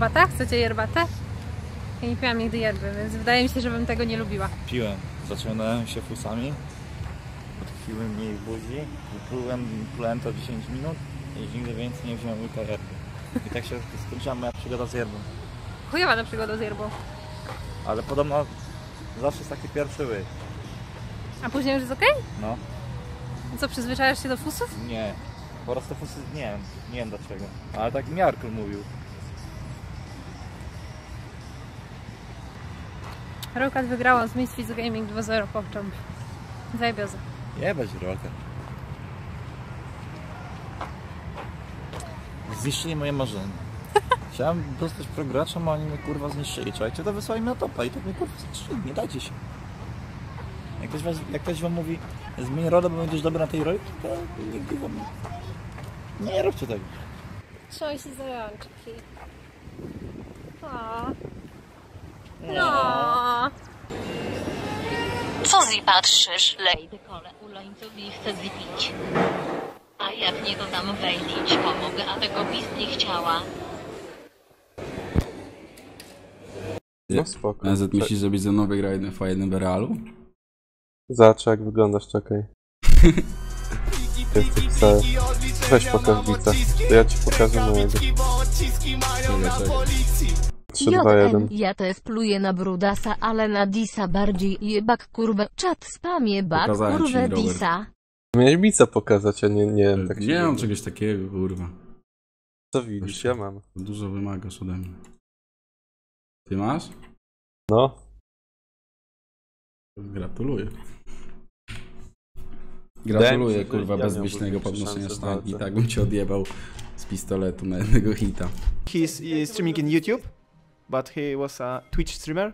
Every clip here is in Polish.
Yerbata? Chcecie yerbatę? Ja nie piłam nigdy yerby, więc wydaje mi się, że bym tego nie lubiła. Piłem. Zaciągnąłem się fusami. Mi w buzi. Wyplułem, plułem to 10 minut i nigdy więcej nie wziąłem łyka yerby. I tak się skończyła moja przygoda z yerbą. Chujowa ta przygoda z yerbą. Ale podobno zawsze jest taki pierwszy łyk. A później już jest okej? No. Co, przyzwyczajasz się do fusów? Nie. Po prostu fusy, nie wiem, nie wiem dlaczego. Ale tak Miarkl mówił. Rokat wygrała z Misfits Gaming 2-0 Pogchamp. Zajebioza. Jebać rolkę. Zniszczyli moje marzenie. Chciałem dostać prograczem, a oni mnie kurwa zniszczyli. Czekajcie, to wysłali mi na topa i tak mnie kurwa zniszczyli. Nie dajcie się. Jak ktoś, was, jak ktoś wam mówi, zmień rolę, bo będziesz dobry na tej roli, to nigdy wam nie róbcie tego. Trzymaj się za rączki. O. No. Zi patrzysz? Lej dekole ulońcowi chce zipić. A ja w niego dam wejdzić, pomogę, a tego pis nie chciała. No spoko. NZ myślisz, że ze mną wygra jeden w jednym w realu? Zobacz jak wyglądasz, czekaj. Jest napisane. Weź pokaż widzę. To ja ci pokażę mojego. 3, 2, 1. Ja też pluję na Brudasa, ale na Disa bardziej jebak kurwę. Czat spamie bak Pokazałem ci, kurwę Robert. Disa. Miałeś bica pokazać, a nie, nie wiem, tak nie mam czegoś takiego, kurwa. Co widzisz, ja mam. Dużo wymagasz ode mnie. Ty masz? No, Gratuluję. Gratuluję, się, że kurwa, ja bezmyślnego miałbym podnoszenia szansę sztangi. Tak bym cię odjebał z pistoletu na jednego hita. He's, he's streaming in YouTube, but he was a Twitch streamer.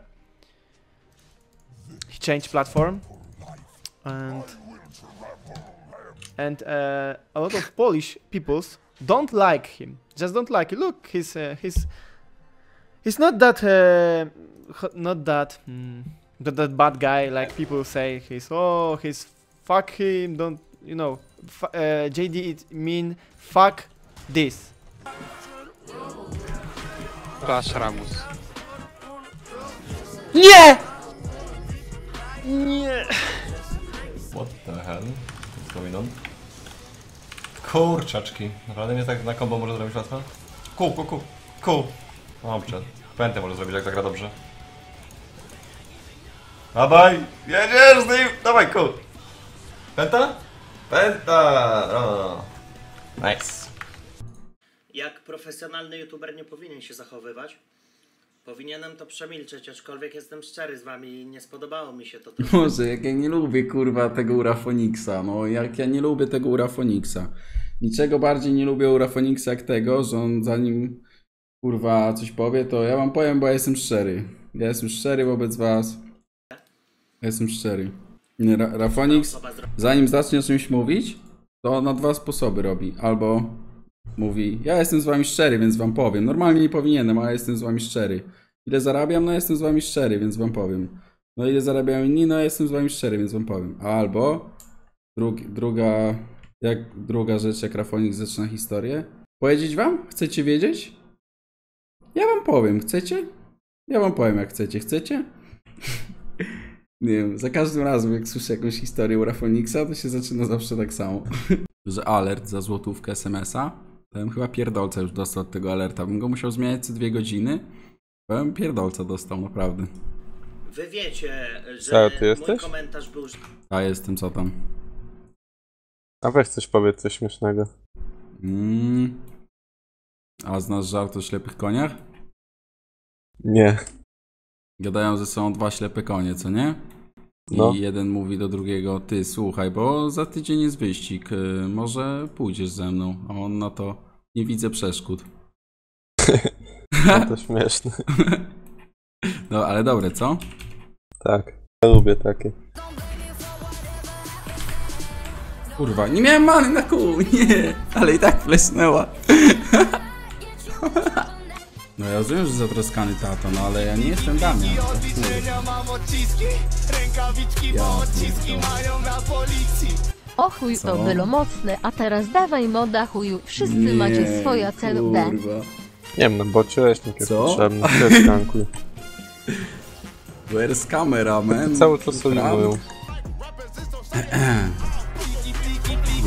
He changed platform, and and uh, a lot of Polish peoples don't like him. Just don't like. Him. Look, he's uh, he's he's not that uh, not that mm, not that bad guy like people say. He's oh he's fuck him. Don't you know? Uh, JD it mean fuck this. Flash Ramus. Nie! Nie! What the hell? What's going on? Kurczaczki. Naprawdę mnie tak na kombo może zrobić łatwo? Ku, ku, ku, ku. Dobrze. Pętę może zrobić jak zagra dobrze. Dawaj! Jedziesz z nim! Dawaj, ku! Pęta? Pęta! No. Nice. Jak profesjonalny youtuber nie powinien się zachowywać. Powinienem to przemilczeć, aczkolwiek jestem szczery z wami i nie spodobało mi się to. troszkę. Może, jak ja nie lubię, kurwa, tego Urafoniksa, no jak ja nie lubię tego Urafoniksa. Niczego bardziej nie lubię Urafoniksa jak tego, że on zanim, kurwa, coś powie, to ja wam powiem, bo ja jestem szczery. Ja jestem szczery wobec was. Ja jestem szczery. Nie, Ra Rafonix, zanim zacznie o czymś mówić, to na dwa sposoby robi. Albo mówi, ja jestem z wami szczery, więc wam powiem. Normalnie nie powinienem, ale jestem z wami szczery. Ile zarabiam? No jestem z wami szczery, więc wam powiem. No ile zarabiają inni? No jestem z wami szczery, więc wam powiem. Albo drug, druga, jak, druga rzecz, jak Rafonik zaczyna historię. Powiedzieć wam? Chcecie wiedzieć? Ja wam powiem. Chcecie? Ja wam powiem, jak chcecie. Chcecie? Nie wiem, za każdym razem, jak słyszę jakąś historię u Rafoniksa, to się zaczyna zawsze tak samo. Że alert za złotówkę SMS-a, to bym chyba pierdolca już dostał od tego alerta. Bym go musiał zmieniać co dwie godziny. To bym pierdolca dostał, naprawdę. Wy wiecie, że Co, ty mój jesteś? komentarz był A jestem, co tam? a weź coś powiedz, coś śmiesznego. Mm. A znasz żart o ślepych koniach? Nie. Gadają, że są dwa ślepe konie, co nie? I No. jeden mówi do drugiego, ty słuchaj, bo za tydzień jest wyścig, y, może pójdziesz ze mną? A on na to, nie widzę przeszkód. No to śmieszne. No, ale dobre, co? Tak. Ja lubię takie. Kurwa, nie miałem many na kół, nie, ale i tak flesnęła. No ja rozumiem, że zatroskany tato, no ale ja nie jestem Damian. to kurwa. Ja pierdolę. O chuj Co? to było mocne, a teraz dawaj moda chuju. Wszyscy macie swoje CLD. kurwa. Nie wiem, na bocie leśnik jest Co? potrzebny. Też gankuj. Where's camera, man? Cały czas eliminują.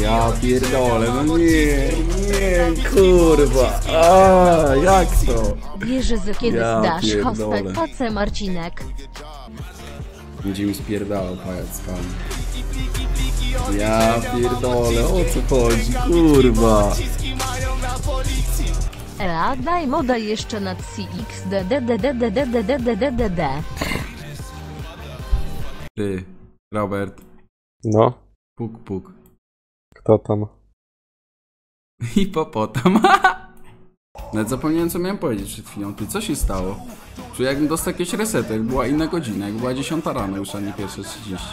Ja pierdolę, no nie, nie, kurwa. A, jak to? Wierzę, że kiedyś Ja dasz pierdolę. hostę pace Marcinek. Będzie mi spierdalał pajac pan. Ja pierdolę, o co chodzi, kurwa. Ea, daj moda jeszcze nad CX. DDDDDDDDDDD. Ty, Robert, No, puk puk. Kto tam? Hipopotam. Nawet zapomniałem co miałem powiedzieć przed chwilą. Ty, co się stało? Czuję jakbym dostał jakieś resety, jak była inna godzina, jak była 10 rano już, a nie pierwsze 30.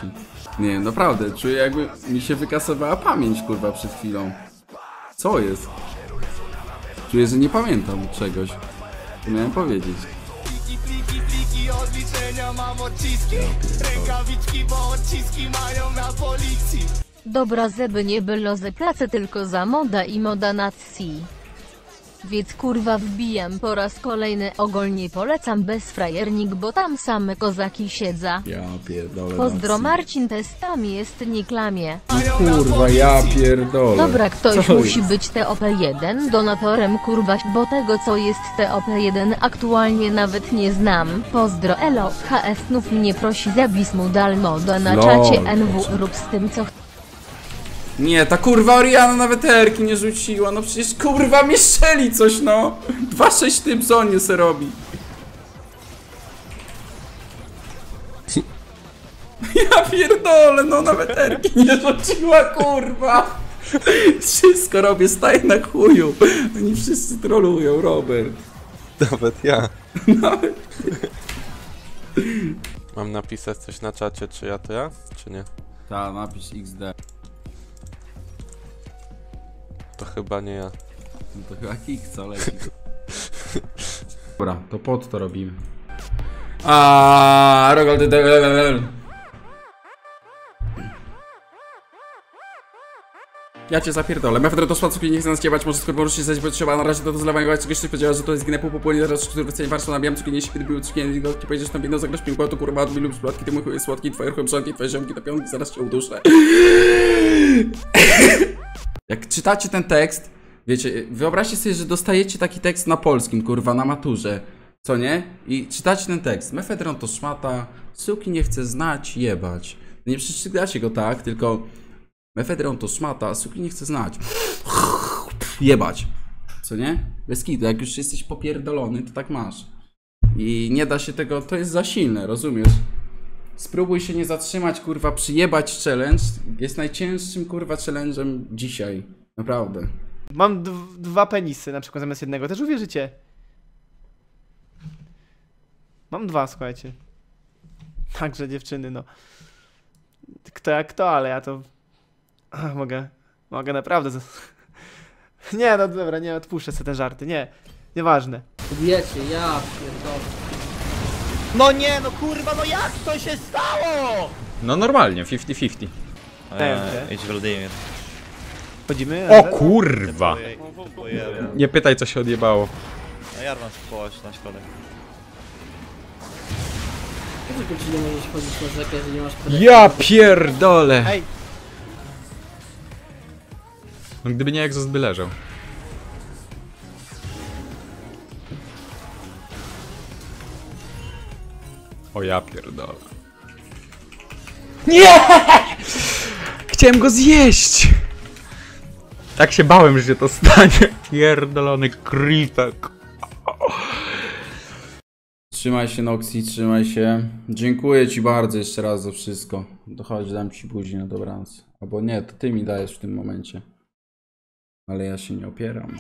Nie, naprawdę, czuję jakby mi się wykasowała pamięć, kurwa, przed chwilą. Co jest? Czuję, że nie pamiętam czegoś. To miałem powiedzieć. Dobra, zeby nie było ze pracę tylko za moda i moda C. Więc kurwa wbijam po raz kolejny ogólnie polecam bez frajernik, bo tam same kozaki siedza. Ja pierdolę. Pozdro. Marcin testami jest nie klamie. Kurwa, ja pierdolę. Dobra, ktoś Co musi jest? być TOP1 donatorem kurwa, bo tego co jest TOP1 aktualnie nawet nie znam. Pozdro elo, HF znów mnie prosi zabis mu dal moda na Lol, czacie NW rób z tym co Nie, ta kurwa Oriana nawet erki nie rzuciła, no przecież kurwa mieszczeli coś, no. 2-6 w tym zonie se robi. Ja pierdolę, no nawet erki nie rzuciła, kurwa. Wszystko robię, staję na chuju. Oni wszyscy trolują, Robert. Nawet ja. Nawet... Mam napisać coś na czacie, czy ja to ja, czy nie? Ta, napisz XD. To chyba nie ja. No to chyba kick, co leci. Dobra, to pod to robimy. A, Rogol, ty Ja cię zapierdolę. Mefedro to słodki, nie chcę nas ciebać, może skoro możesz się zdać, bo trzeba na razie to do zlewania, czegoś ty powiedziała, że to jest gnę pół popłynie, zaraz który wycenie warstwa nabijam, cukier nie się był cukier, nie ci powiedziesz tam jedno zagrasz piękło, to kurwa odbył lub splotki, ty mój chuj słodki, twoje ruchem rządki, twoje ziomki to piątki, zaraz cię uduszę. Jak czytacie ten tekst, wiecie, wyobraźcie sobie, że dostajecie taki tekst na polskim, kurwa, na maturze, co nie? I czytacie ten tekst. Mefedron to szmata, suki nie chce znać, jebać. Nie przeczytacie go tak, tylko Mefedron to szmata, suki nie chce znać. Jebać. Co nie? Bez kitu, jak już jesteś popierdolony, to tak masz. I nie da się tego, to jest za silne, rozumiesz? Spróbuj się nie zatrzymać, kurwa, przyjebać challenge. Jest najcięższym, kurwa, challenge'em dzisiaj. Naprawdę. Mam dw- dwa penisy na przykład zamiast jednego, też uwierzycie. Mam dwa, słuchajcie. Także dziewczyny, no. Kto jak kto, ale ja to... Ach, mogę, mogę naprawdę... z- Nie, no dobra, nie odpuszczę sobie te żarty, nie. Nieważne. Wiecie, ja pierdolę. No nie, no kurwa, no jak to się stało? No normalnie, 50-50. Eee, idź Wladimir. Chodzimy? O kurwa! Nie pytaj co się odjebało. No Jarvan spłoć na środek. Dlaczego ci nie możesz chodzić na rzekę, jeżeli nie masz Ja pierdolę! Ej, No gdyby nie egzos by leżał. O ja pierdolę. Nie! Chciałem go zjeść! Tak się bałem, że się to stanie. Pierdolony kritek. Trzymaj się, Noxy, trzymaj się. Dziękuję ci bardzo jeszcze raz za wszystko. Dochodź, dam ci później na dobranoc. Albo nie, to ty mi dajesz w tym momencie. Ale ja się nie opieram.